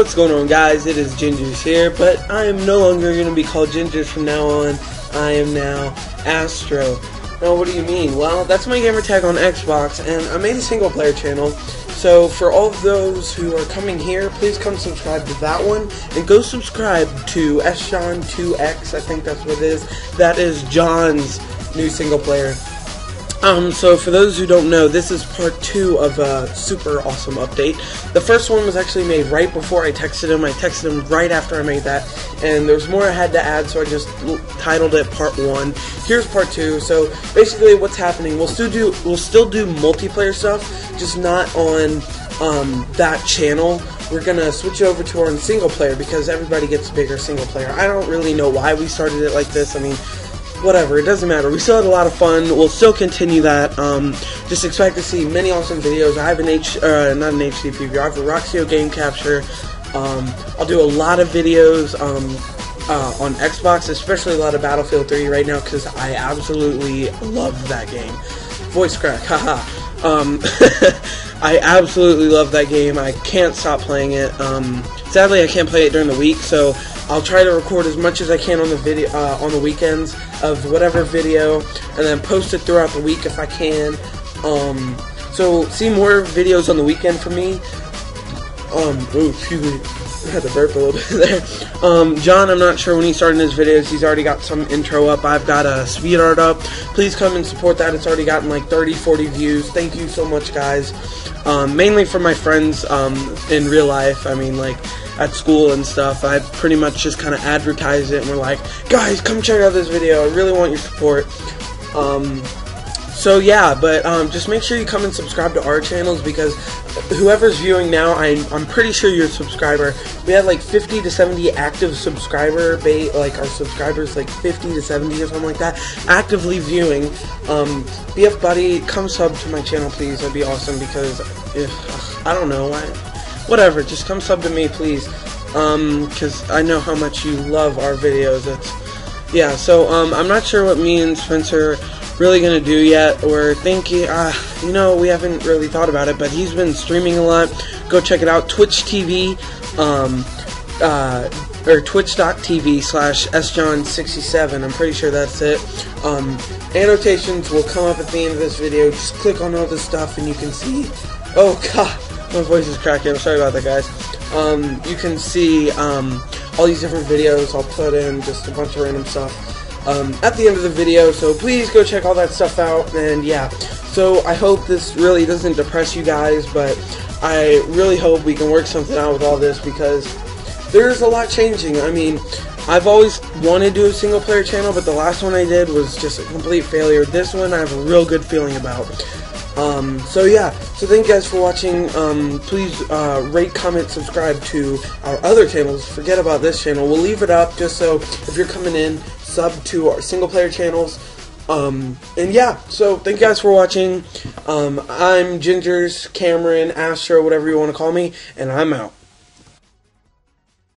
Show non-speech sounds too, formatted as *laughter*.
What's going on guys? It is Gingers here, but I am no longer going to be called Gingers from now on. I am now Astro. Now what do you mean? Well, that's my gamer tag on Xbox, and I made a single player channel. So for all of those who are coming here, please come subscribe to that one, and go subscribe to SJohn2X, I think that's what it is. That is John's new single player. Um, so for those who don't know, this is part two of a super awesome update. The first one was actually made right before I texted him. I texted him right after I made that, and there was more I had to add, so I just titled it part one. Here's part two. So basically, what's happening? We'll still do we'll still do multiplayer stuff, just not on um, that channel. We're gonna switch over to our single player because everybody gets bigger single player. I don't really know why we started it like this. I mean whatever, it doesn't matter. We still had a lot of fun. We'll still continue that. Um, just expect to see many awesome videos. I have an H, uh, not an preview. I have a Roxio game capture. Um, I'll do a lot of videos um, uh, on Xbox, especially a lot of Battlefield 3 right now because I absolutely love that game. Voice crack, *laughs* haha. Um, *laughs* I absolutely love that game. I can't stop playing it. Um, sadly, I can't play it during the week, so I'll try to record as much as I can on the video uh, on the weekends of whatever video, and then post it throughout the week if I can. Um, so see more videos on the weekend for me. Um, oh, excuse me. I had to burp a little *laughs* bit there. Um, John, I'm not sure when he's starting his videos. He's already got some intro up. I've got a speed art up. Please come and support that. It's already gotten like 30, 40 views. Thank you so much, guys. Um, mainly for my friends um, in real life. I mean, like, at school and stuff. I pretty much just kind of advertise it and we're like, guys, come check out this video. I really want your support. Um, so yeah, but um, just make sure you come and subscribe to our channels because whoever's viewing now, I'm, I'm pretty sure you're a subscriber. We have like 50 to 70 active subscriber, base, like our subscribers, like 50 to 70 or something like that, actively viewing. Um, BF Buddy, come sub to my channel, please. That'd be awesome because if, I don't know, I, whatever, just come sub to me, please. Um, because I know how much you love our videos. It's, yeah, so, um, I'm not sure what me and Spencer really gonna do yet. We're thinking, uh, you know, we haven't really thought about it, but he's been streaming a lot. Go check it out, Twitch TV, um, uh, or twitch.tv slash sjohn67. I'm pretty sure that's it. Um, annotations will come up at the end of this video. Just click on all this stuff and you can see. Oh, *laughs* God. My voice is cracking. I'm sorry about that, guys. Um, you can see um, all these different videos. I'll put in just a bunch of random stuff um, at the end of the video. So please go check all that stuff out. And yeah, so I hope this really doesn't depress you guys, but I really hope we can work something out with all this because there's a lot changing. I mean, I've always wanted to do a single player channel, but the last one I did was just a complete failure. This one I have a real good feeling about. Um, so yeah, so thank you guys for watching. Um, please uh, rate, comment, subscribe to our other channels. Forget about this channel. We'll leave it up just so if you're coming in, sub to our single player channels. Um, and yeah, so thank you guys for watching. Um, I'm Gingers, Cameron, Astro, whatever you want to call me, and I'm out.